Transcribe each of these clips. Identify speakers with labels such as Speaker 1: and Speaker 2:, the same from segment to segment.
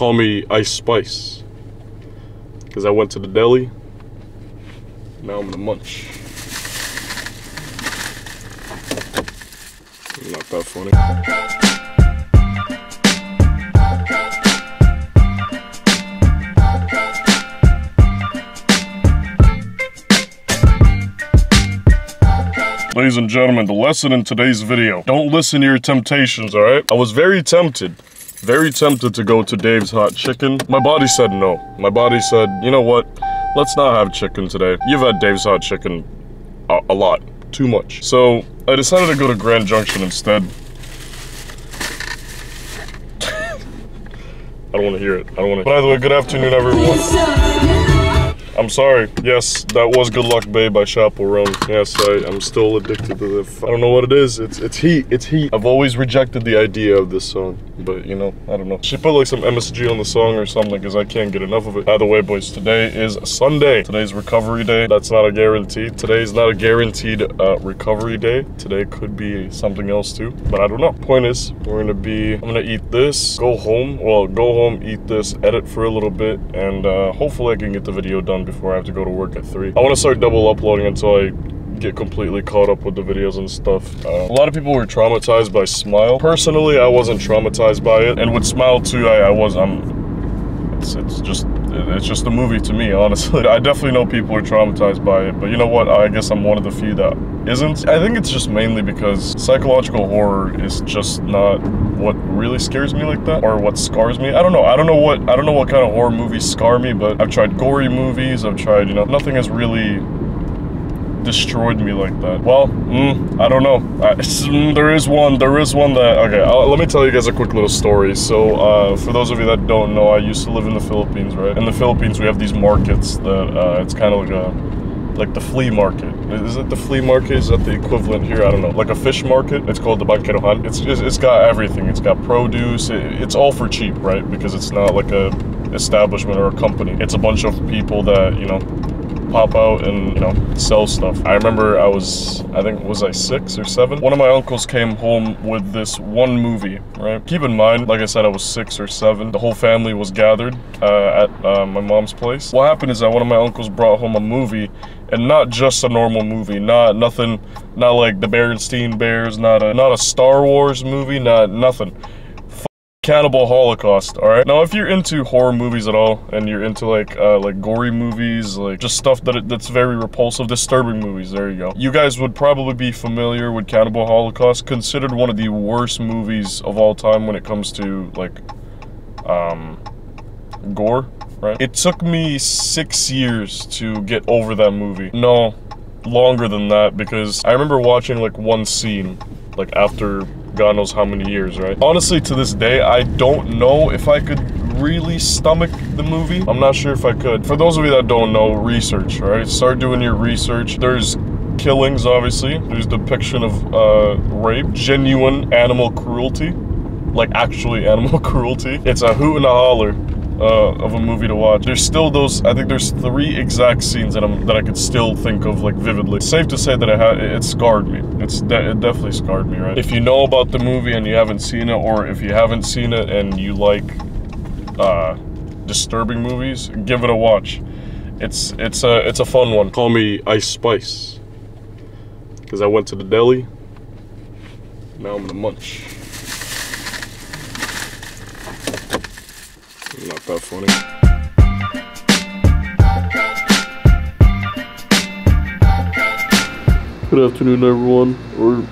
Speaker 1: Call me Ice Spice. Because I went to the deli. Now I'm gonna munch. Not that funny. Ladies and gentlemen, the lesson in today's video. Don't listen to your temptations, alright? I was very tempted. Very tempted to go to Dave's Hot Chicken. My body said no. My body said, you know what? Let's not have chicken today. You've had Dave's Hot Chicken a, a lot. Too much. So, I decided to go to Grand Junction instead. I don't want to hear it. I don't want to. By the way, good afternoon, everyone. I'm sorry. Yes, that was Good Luck Babe by Chappell Roan. Yes, I, I'm still addicted to the. I don't know what it is. It's it's heat. It's heat. I've always rejected the idea of this song, but you know, I don't know. She put like some MSG on the song or something because I can't get enough of it. By the way, boys, today is Sunday. Today's recovery day. That's not a guarantee. Today's not a guaranteed uh, recovery day. Today could be something else too, but I don't know. Point is, we're gonna be. I'm gonna eat this, go home. Well, go home, eat this, edit for a little bit, and uh, hopefully I can get the video done before I have to go to work at 3. I want to start double uploading until I get completely caught up with the videos and stuff. Uh, a lot of people were traumatized by Smile. Personally, I wasn't traumatized by it. And with Smile 2, I, I was, I'm, it's, it's just, it's just a movie to me, honestly. I definitely know people are traumatized by it, but you know what? I guess I'm one of the few that isn't. I think it's just mainly because psychological horror is just not what really scares me like that or what scars me. I don't know. I don't know what I don't know what kind of horror movies scar me, but I've tried gory movies. I've tried, you know, nothing has really destroyed me like that. Well, mm, I don't know. I, mm, there is one. There is one that. Okay, I'll, let me tell you guys a quick little story. So, uh, for those of you that don't know, I used to live in the Philippines, right? In the Philippines, we have these markets that uh, it's kind of like a like the flea market. Is it the flea market? Is that the equivalent here? I don't know. Like a fish market. It's called the Banquerohan. It's just, it's got everything. It's got produce. It, it's all for cheap, right? Because it's not like a establishment or a company. It's a bunch of people that you know pop out and you know sell stuff. I remember I was I think was I six or seven. One of my uncles came home with this one movie. Right. Keep in mind, like I said, I was six or seven. The whole family was gathered uh, at uh, my mom's place. What happened is that one of my uncles brought home a movie, and not just a normal movie. Not nothing. Not like the Berenstein Bears. Not a not a Star Wars movie. Not nothing. Cannibal Holocaust, alright? Now, if you're into horror movies at all, and you're into, like, uh, like, gory movies, like, just stuff that that's very repulsive, disturbing movies, there you go. You guys would probably be familiar with Cannibal Holocaust, considered one of the worst movies of all time when it comes to, like, um, gore, right? It took me six years to get over that movie. No, longer than that, because I remember watching, like, one scene, like, after God knows how many years, right? Honestly, to this day, I don't know if I could really stomach the movie. I'm not sure if I could. For those of you that don't know, research, right? Start doing your research. There's killings, obviously. There's depiction of uh, rape, genuine animal cruelty, like actually animal cruelty. It's a hoot and a holler uh, of a movie to watch. There's still those. I think there's three exact scenes that I'm that I could still think of like vividly. It's safe to say that it had it scarred me. It's de it definitely scarred me. Right. If you know about the movie and you haven't seen it, or if you haven't seen it and you like uh, disturbing movies, give it a watch. It's it's a it's a fun one. Call me Ice Spice. Cause I went to the deli. Now I'm gonna munch. Not that funny. Good afternoon, everyone. Or,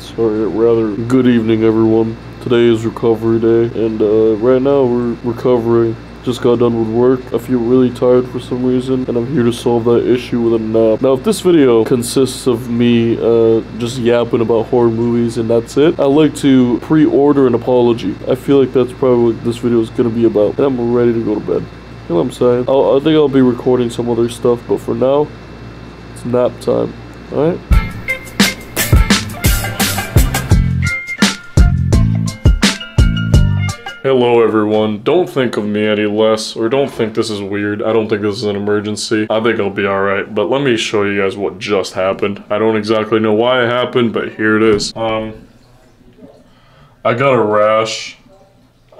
Speaker 1: sorry, rather, good evening, everyone. Today is recovery day, and uh, right now we're recovering. Just got done with work. I feel really tired for some reason, and I'm here to solve that issue with a nap. Now, if this video consists of me uh, just yapping about horror movies and that's it, I'd like to pre-order an apology. I feel like that's probably what this video is going to be about, and I'm ready to go to bed. You know what I'm saying? I'll, I think I'll be recording some other stuff, but for now, it's nap time. Alright? Hello everyone, don't think of me any less, or don't think this is weird, I don't think this is an emergency, I think I'll be alright, but let me show you guys what just happened. I don't exactly know why it happened, but here it is. Um, I got a rash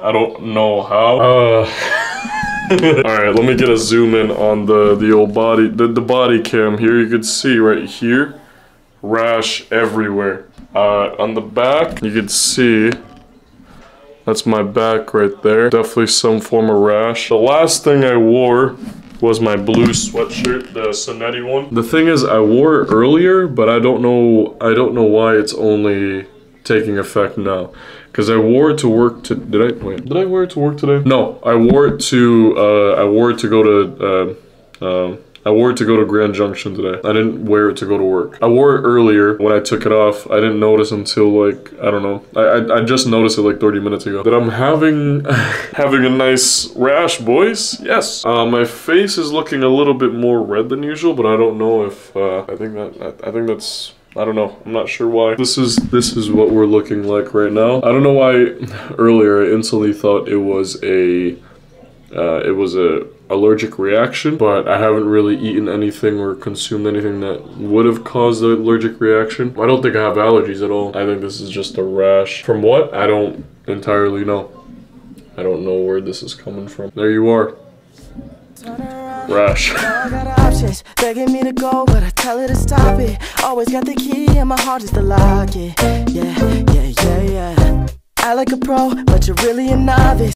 Speaker 1: I don't know how. Uh, all right, let me get a zoom in on the the old body, the, the body cam here. You can see right here, rash everywhere. Uh, on the back, you can see that's my back right there. Definitely some form of rash. The last thing I wore was my blue sweatshirt, the Sonetti one. The thing is, I wore it earlier, but I don't know. I don't know why it's only taking effect now. Because I wore it to work to. Did I wait? Did I wear it to work today? No, I wore it to. Uh, I wore it to go to. Uh, uh, I wore it to go to Grand Junction today. I didn't wear it to go to work. I wore it earlier when I took it off. I didn't notice until like, I don't know. I, I, I just noticed it like 30 minutes ago. That I'm having, having a nice rash, boys. Yes. Uh, my face is looking a little bit more red than usual, but I don't know if, uh, I think that, I, I think that's I don't know. I'm not sure why. This is this is what we're looking like right now. I don't know why earlier I instantly thought it was a uh, it was a allergic reaction, but I haven't really eaten anything or consumed anything that would have caused the allergic reaction. I don't think I have allergies at all. I think this is just a rash. From what? I don't entirely know. I don't know where this is coming from. There you are. Rash. options, begging me to go, but I tell her to stop it. Always got the key, and my heart is the lock. Yeah, yeah, yeah, yeah, yeah. I like a pro, but you're really a novice.